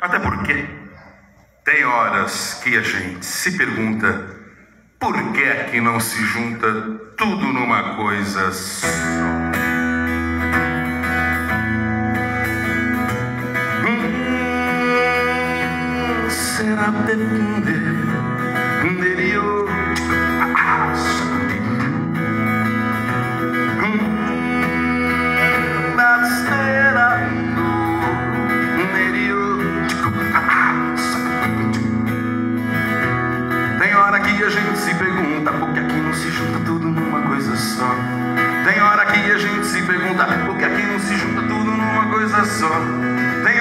Até porque tem horas que a gente se pergunta por que é que não se junta tudo numa coisa só? Hum, será depender que a gente se pergunta por que aqui não se junta tudo numa coisa só. Tem hora que a gente se pergunta por que aqui não se junta tudo numa coisa só. Tem